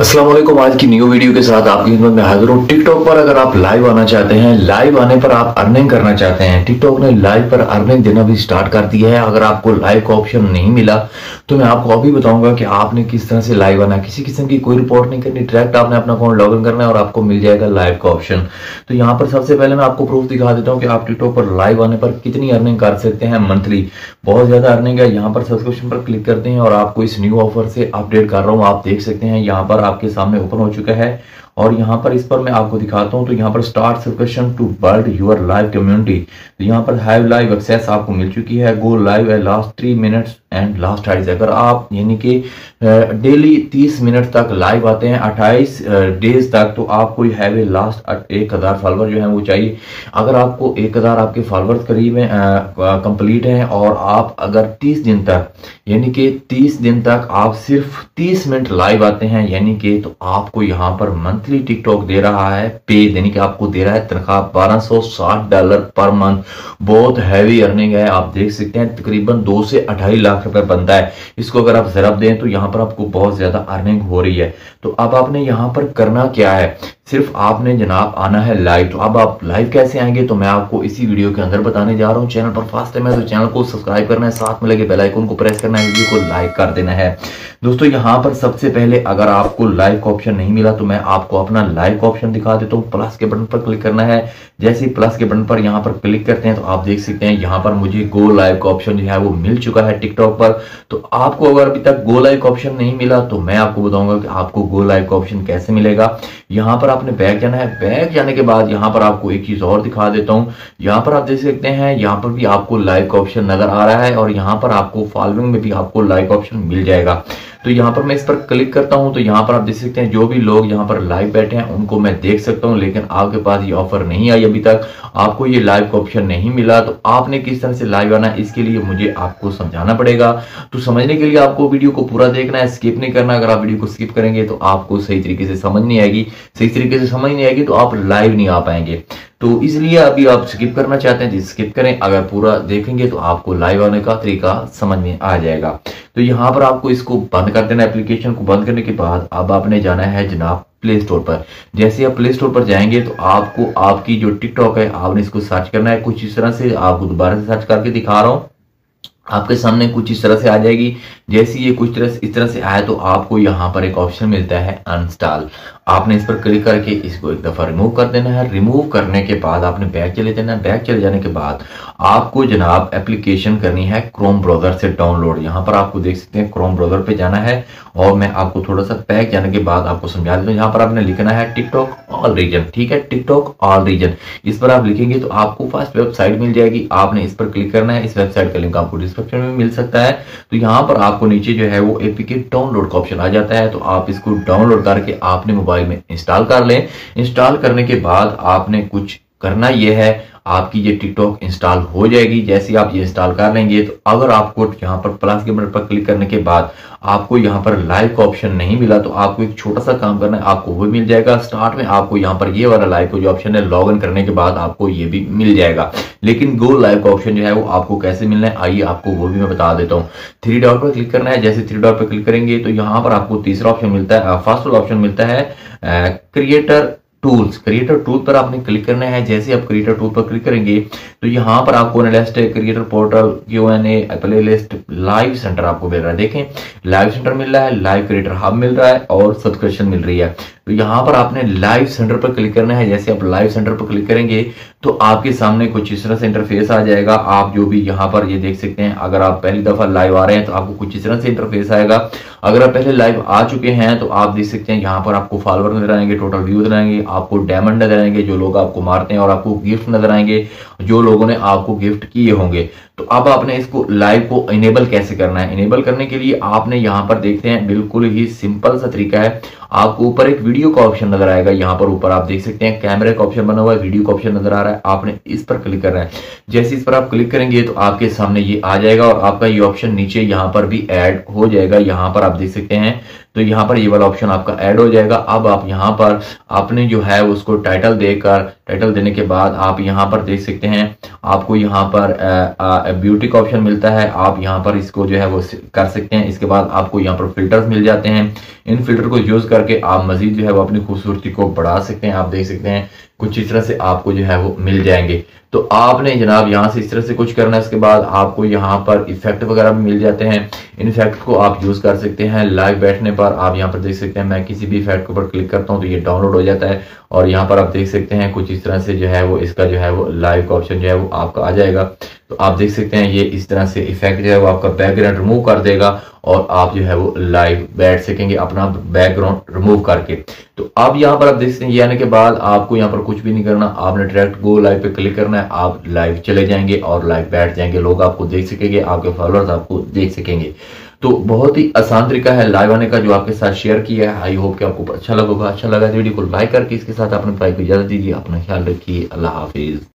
असलम आज की new video के साथ आपकी खिदमत में हाजिर हूँ टिकटॉक पर। अगर आप लाइव आना चाहते हैं लाइव आने पर आप अर्निंग करना चाहते हैं। टिकटॉक ने लाइव पर अर्निंग देना भी स्टार्ट कर दिया है। अगर आपको लाइव का ऑप्शन नहीं मिला तो मैं आपको अभी बताऊँगा कि आपने किस तरह से लाइव आना किसी किस्म की कोई रिपोर्ट नहीं करनी। डायरेक्ट आपने अपना अकाउंट लॉग इन करना है और आपको मिल जाएगा लाइव का ऑप्शन तो यहाँ पर सबसे पहले मैं आपको प्रूफ दिखा देता हूँ कि आप टिकटॉक पर लाइव आने पर कितनी अर्निंग कर सकते हैं मंथली बहुत ज़्यादा अर्निंग है। यहाँ पर सब्सक्रिप्शन पर क्लिक करते हैं और आपको इस न्यू ऑफ़र से अपडेट कर रहा हूँ। आप देख सकते हैं यहाँ पर आपके सामने ओपन हो चुका है और यहाँ पर इस पर मैं आपको दिखाता हूँ तो यहाँ पर start subscription to build your live community तो यहाँ पर हैव लाइव एक्सेस आपको मिल चुकी है। Go live a last three minutes and last eyes अगर आप, यानी कि डेली तीस मिनट तक लाइव आते हैं, अट्ठाईस डेज़ तक तो आपको हैव ए लास्ट एक हज़ार फॉलोवर जो है वो चाहिए। अगर आपको एक हज़ार आपके फॉलोवर्स करीब है कंप्लीट हैं, और आप अगर तीस दिन तक, यानी कि तीस दिन तक आप सिर्फ़ तीस मिनट लाइव आते हैं, यानी कि तो आपको यहाँ पर मंथली टिकटॉक दे रहा है पे यानी कि आपको दे रहा है तनख्वाह बारह डॉलर पर मंथ बहुत हैवी अर्निंग है, आप देख सकते हैं, तकरीबन दो से अढ़ाई लाख रुपए बनता है। इसको अगर आप जरब दें तो यहाँ पर आपको बहुत ज़्यादा अर्निंग हो रही है। तो अब आपने यहाँ पर करना क्या है? सिर्फ़ आपने जनाब आना है लाइव तो अब आप लाइव कैसे आएँगे? तो मैं आपको इसी वीडियो के अंदर बताने जा रहा हूँ। चैनल पर फास्ट टाइम है तो चैनल को सब्सक्राइब करना है। साथ में लगे बेलाइकोन को प्रेस करना है। वीडियो को लाइक कर देना है। दोस्तों, यहाँ पर सबसे पहले अगर आपको लाइव का ऑप्शन नहीं मिला तो मैं आपको अपना लाइव का ऑप्शन दिखा देता हूँ। प्लस के बटन पर क्लिक करना है। जैसे ही प्लस के बटन पर यहाँ पर क्लिक करते हैं तो आप देख सकते हैं, यहाँ पर मुझे गो लाइव का ऑप्शन जो है, वो मिल चुका है टिकटॉक पर। तो आपको अगर अभी तक गो लाइव का ऑप्शन नहीं मिला तो मैं आपको बताऊँगा कि आपको गो लाइव का ऑप्शन कैसे मिलेगा। यहाँ पर आपने बैक जाना है। बैक जाने के बाद यहाँ पर आपको एक चीज़ और दिखा देता हूँ। यहाँ पर आप देख सकते हैं, यहाँ पर भी आपको लाइव का ऑप्शन नज़र आ रहा है, और यहाँ पर आपको फॉलोइंग में भी आपको लाइव ऑप्शन मिल जाएगा। तो यहाँ पर मैं इस पर क्लिक करता हूँ तो यहाँ पर आप देख सकते हैं, जो भी लोग यहाँ पर लाइव बैठे हैं, उनको मैं देख सकता हूँ, लेकिन आपके पास ये ऑफ़र नहीं आई अभी तक। आपको ये लाइव का ऑप्शन नहीं मिला तो आपने किस तरह से लाइव आना इसके लिए मुझे आपको समझाना पड़ेगा। तो समझने के लिए आपको वीडियो को पूरा देखना है स्किप नहीं करना। अगर आप वीडियो को स्किप करेंगे तो आपको सही तरीके से समझ नहीं आएगी। सही तरीके से समझ नहीं आएगी तो आप लाइव नहीं आ पाएँगे। तो इसलिए अभी आप स्किप करना चाहते हैं तो स्किप करें। अगर पूरा देखेंगे तो आपको लाइव आने का तरीका समझ में आ जाएगा। तो यहाँ पर आपको इसको बंद कर देना एप्लीकेशन को बंद करने के बाद अब आपने जाना है जनाब प्ले स्टोर पर। जैसे आप प्ले स्टोर पर जाएँगे तो आपको आपकी जो टिकटॉक है, आपने इसको सर्च करना है। कुछ इस तरह से आपको दोबारा से सर्च करके दिखा रहा हूँ। आपके सामने कुछ इस तरह से आ जाएगी, जैसे ये कुछ तरह इस तरह से आया तो आपको यहाँ पर एक ऑप्शन मिलता है अनस्टॉल आपने इस पर क्लिक करके इसको एक दफ़ा रिमूव कर देना है। रिमूव करने के बाद आपने बैक चले जाना है। बैक चले जाने के बाद आपको जनाब एप्लीकेशन करनी है क्रोम ब्राउज़र से डाउनलोड यहाँ पर आपको देख सकते हैं क्रोम ब्राउज़र पे जाना है और मैं आपको थोड़ा सा बैक जाने के बाद आपको समझा देता हूँ। यहाँ पर आपने लिखना है टिकटॉक ऑल रीजन ठीक है? टिकटॉक ऑल रीजन इस पर आप लिखेंगे तो आपको फ़र्स्ट वेबसाइट मिल जाएगी। आपने इस पर क्लिक करना है। इस वेबसाइट का लिंक आपको डिस्क्रिप्शन में मिल सकता है। तो यहाँ पर आपको नीचे जो है वो एपीके डाउनलोड का ऑप्शन आ जाता है। तो आप इसको डाउनलोड करके आपने मोबाइल में इंस्टॉल कर लें। इंस्टॉल करने के बाद आपने कुछ करना यह है। आपकी ये टिकटॉक इंस्टॉल हो जाएगी, जैसे आप ये इंस्टॉल कर लेंगे तो अगर आपको यहाँ पर प्लस के बटन पर क्लिक करने के बाद आपको यहाँ पर लाइव का ऑप्शन नहीं मिला तो आपको एक छोटा सा काम करना है, आपको वो मिल जाएगा। स्टार्ट में आपको यहाँ पर ये वाला लाइव का जो ऑप्शन है लॉग इन करने के बाद आपको ये भी मिल जाएगा। लेकिन गो लाइव का ऑप्शन जो है, वो आपको कैसे मिलना है, आइए आपको वो भी मैं बता देता हूँ। थ्री डॉट पर क्लिक करना है, जैसे थ्री डॉट पर क्लिक करेंगे तो यहाँ पर आपको तीसरा ऑप्शन मिलता है फ़र्स्ट ऑप्शन मिलता है क्रिएटर टूल्स क्रिएटर टूल पर आपने क्लिक करना है, जैसे आप क्रिएटर टूल पर क्लिक करेंगे तो यहाँ पर आपको creator portal playlist live centre आपको मिल रहा है। देखें लाइव सेंटर मिल रहा है लाइव क्रिएटर हब मिल रहा है और सब्सक्रिप्शन मिल रही है। तो यहाँ पर आपने लाइव सेंटर पर क्लिक करना है, जैसे आप लाइव सेंटर पर क्लिक करेंगे तो आपके सामने कुछ इस तरह से इंटरफेस आ जाएगा। आप जो भी यहाँ पर ये देख सकते हैं, अगर आप पहली दफ़ा लाइव आ रहे हैं तो आपको कुछ इस तरह से इंटरफेस आएगा। अगर आप पहले लाइव आ चुके हैं तो आप देख सकते हैं, यहाँ पर आपको फॉलोअर नज़र आएँगे टोटल व्यू नज़र आएँगे आपको डायमंड नज़र आएँगे, जो लोग आपको मारते हैं और आपको गिफ्ट नज़र आएँगे, जो लोगों ने आपको गिफ्ट किए होंगे। तो अब आपने इसको लाइव को इनेबल कैसे करना है? इनेबल करने के लिए आपने यहाँ पर देखते हैं, बिल्कुल ही सिंपल सा तरीका है। आपको ऊपर एक वीडियो का ऑप्शन नज़र आएगा। यहाँ पर ऊपर आप देख सकते हैं कैमरे का ऑप्शन बना हुआ है वीडियो का ऑप्शन नज़र आ रहा है। आपने इस पर क्लिक करना है। जैसे इस पर आप क्लिक करेंगे तो आपके सामने ये आ जाएगा और आपका ये ऑप्शन नीचे यहाँ पर भी एड हो जाएगा। यहाँ पर आप देख सकते हैं तो यहाँ पर ये वाला ऑप्शन आपका ऐड हो जाएगा। अब आप यहाँ पर आपने जो है उसको टाइटल देकर टाइटल देने के बाद आप यहाँ पर देख सकते हैं, आपको यहाँ पर ब्यूटी का ऑप्शन मिलता है। आप यहाँ पर इसको जो है वो कर सकते हैं। इसके बाद आपको यहाँ पर फिल्टर्स मिल जाते हैं। इन फ़िल्टर को यूज़ करके आप मजीद जो है वो अपनी खूबसूरती को बढ़ा सकते हैं। आप देख सकते हैं, कुछ इस तरह से आपको जो है वो मिल जाएँगे। तो आपने जनाब यहाँ से इस तरह से कुछ करना है। इसके बाद आपको यहाँ पर इफ़ेक्ट वगैरह मिल जाते हैं। इन इफ़ेक्ट को आप यूज़ कर सकते हैं। लाइव बैठने पर आप यहाँ पर देख सकते हैं। मैं किसी भी इफ़ेक्ट के ऊपर क्लिक करता हूँ तो ये डाउनलोड हो जाता है। और यहाँ पर आप देख सकते हैं कुछ इस तरह से जो है वो इसका जो है वो लाइव का ऑप्शन जो है वो आपका आ जाएगा। तो आप देख सकते हैं ये इस तरह से इफ़ेक्ट जो है वो आपका बैकग्राउंड रिमूव कर देगा और आप जो है वो लाइव बैठ सकेंगे अपना बैकग्राउंड रिमूव करके। तो अब यहाँ पर आप देख सकते हैं, ये आने के बाद आपको यहाँ पर कुछ भी नहीं करना। आपने डायरेक्ट गो लाइव पे क्लिक करना है, आप लाइव चले जाएँगे और लाइव बैठ जाएँगे। लोग आपको देख सकेंगे, आपके फॉलोअर्स आपको देख सकेंगे। तो बहुत ही आसान तरीका है लाइव आने का जो आपके साथ शेयर किया है। आई होप कि आपको अच्छा लगेगा अच्छा लगा तो वीडियो को लाइक करके इसके साथ अपने भाई को इजाज़त दीजिए। अपना ख्याल रखिए। अल्लाह हाफिज।